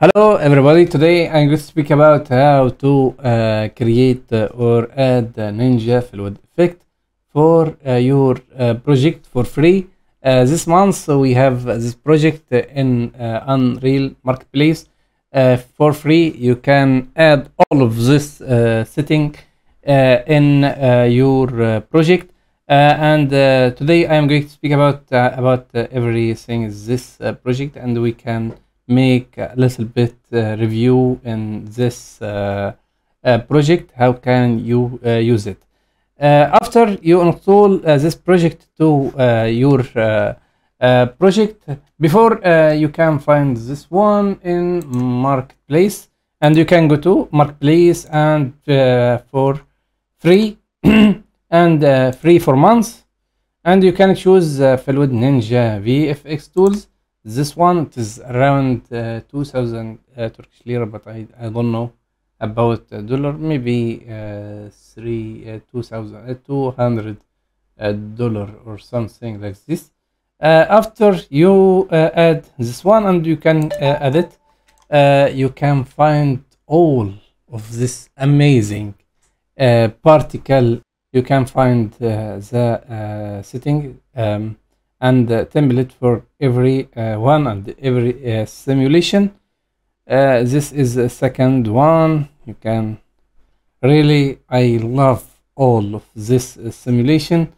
Hello everybody, today I'm going to speak about how to uh, create or add Ninja Fluid Effect for uh, your uh, project for free. Uh, this month we have this project in uh, Unreal Marketplace for free. You can add all of this setting in your project. And today I am going to speak about about everything is this project and we can make a little bit uh, review in this uh, uh, project. How can you use it? After you install this project to your project before you can find this one in marketplace and you can go to marketplace and for free and uh, free for months. And you can choose uh, Fluid Ninja VFX tools this one it is around uh, 2000 uh, Turkish lira but I, I don't know about uh, dollar. Maybe uh, three uh, 2000 uh, 200 uh, dollar or something like this. Uh, after you uh, add this one and you can add it you can find all of this amazing particle. You can find the setting um, and the template for every uh, one and every uh, simulation. Uh, this is the second one. You can really i love all of this simulation.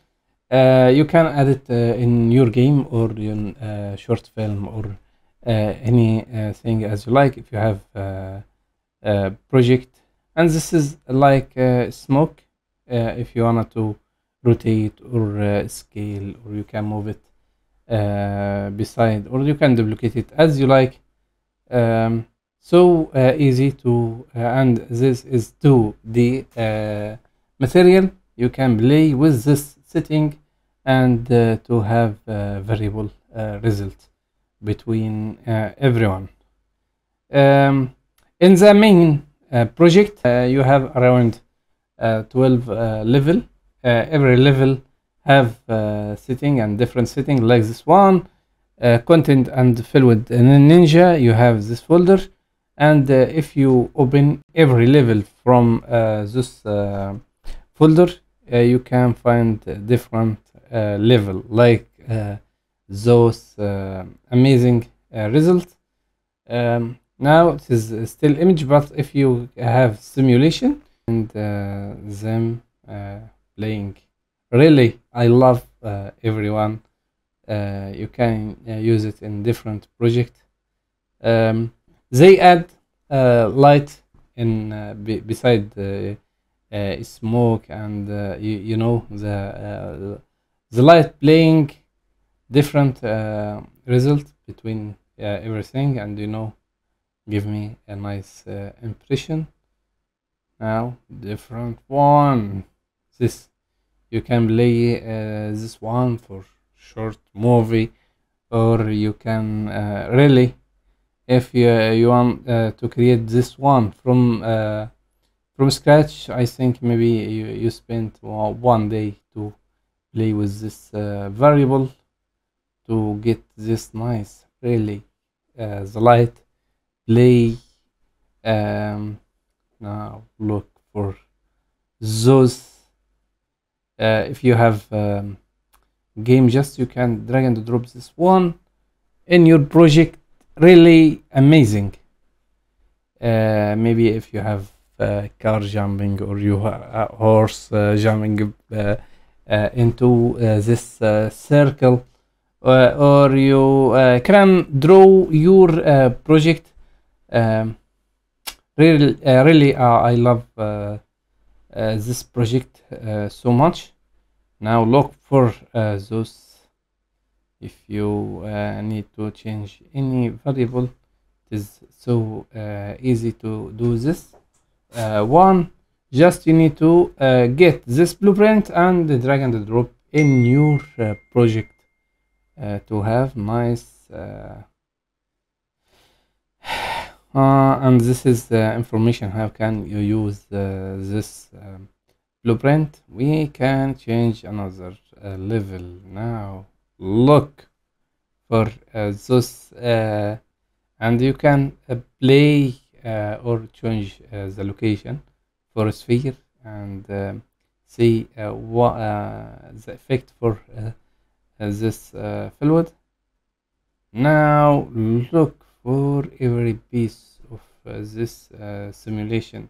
Uh, you can add it uh, in your game or in uh, short film or uh, any uh, thing as you like if you have a project. And this is like smoke if you wanted to rotate or scale or you can move it beside or you can duplicate it as you like. Um, so uh, easy to uh, and this is 2d uh, material. You can play with this setting and uh, to have uh, variable uh, result between uh, everyone. Um, in the main uh, project uh, you have around uh, 12 uh, level. Uh, every level have uh, setting and different setting like this one uh, content and fluid ninja you have this folder. And uh, if you open every level from uh, this uh, folder uh, you can find different level like those amazing results. Um, now it is still image but if you have simulation and them playing really i love uh, everyone. Uh, you can uh, use it in different project. Um, they add uh, light in uh, be- beside the uh, smoke and you, you know the the light playing different result between everything and you know give me a nice impression. Now different one. This you can play uh, this one for short movie or you can uh, really if you, you want uh, to create this one from uh, from scratch i think maybe you, you spent one day to play with this uh, variable to get this nice really uh, the light. Play um, now look for those uh, if you have um, game just you can drag and drop this one. In your project really amazing. Uh, maybe if you have uh, car jumping or you ha- horse uh, jumping uh, uh, into uh, this uh, circle uh, or you uh, can draw your uh, project um, really uh, really uh, i love uh, uh, this project uh, so much. Now look for uh, those if you uh, need to change any variable it is so uh, easy to do this. Uh, one just you need to uh, get this blueprint and drag and drop in your uh, project uh, to have nice uh, and this is the information how can you use uh, this um, blueprint? We can change another uh, level. Now look for uh, those uh, and you can uh, play or change the location for a sphere and see what the effect for this fluid. Now look for every piece of uh, this uh, simulation.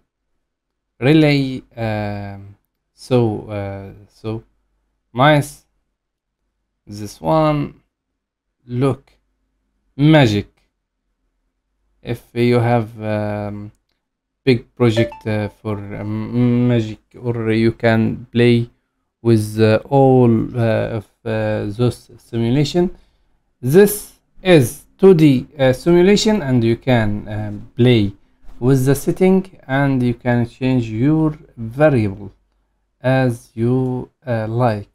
Really um, so uh, so nice. This one look magic. If you have um, big project uh, for um, magic or you can play with uh, all uh, of those simulation this is 2d uh, simulation and you can um, play with the setting and you can change your variable as you uh, like.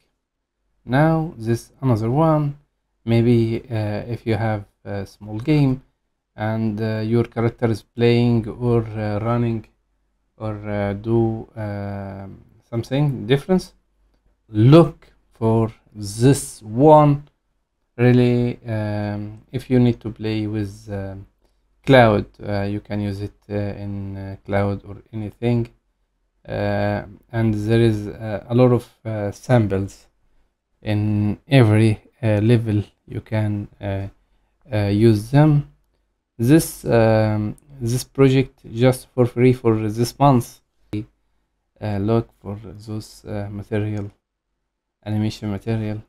Now this another one. Maybe uh, if you have a small game and uh, your character is playing or uh, running or uh, do um something different look for this one really um, if you need to play with um, cloud uh, you can use it uh, in uh, cloud or anything. Uh, and there is uh, a lot of uh, samples in every uh, level you can uh, uh, use them. This um, this project just for free for this month. Uh, look for those uh, material animation material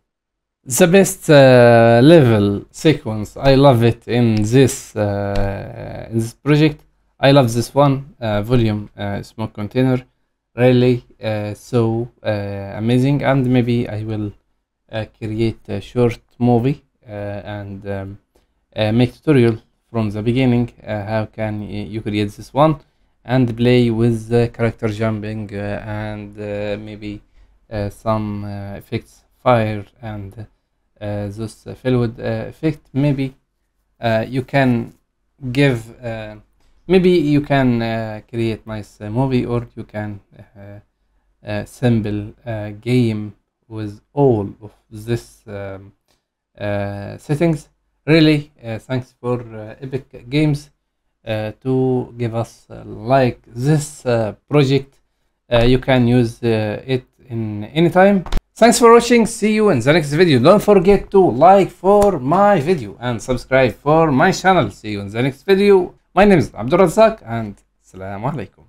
the best uh, level sequence. I love it in this uh, in this project. I love this one uh, volume uh, smoke container. Really uh, so uh, amazing. And maybe i will create a short movie and um, make tutorial from the beginning how can you create this one and play with the character jumping and maybe some effects fire and uh, those uh, fluid uh, effect maybe you can give maybe you can create nice movie or you can assemble a game with all of this um, settings. Really thanks for epic games uh, to give us uh, like this uh, project. You can use it in any time thanks for watching. See you in the next video. Don't forget to like for my video and subscribe for my channel. See you in the next video. My name is Abdul Razak and Assalamu alaikum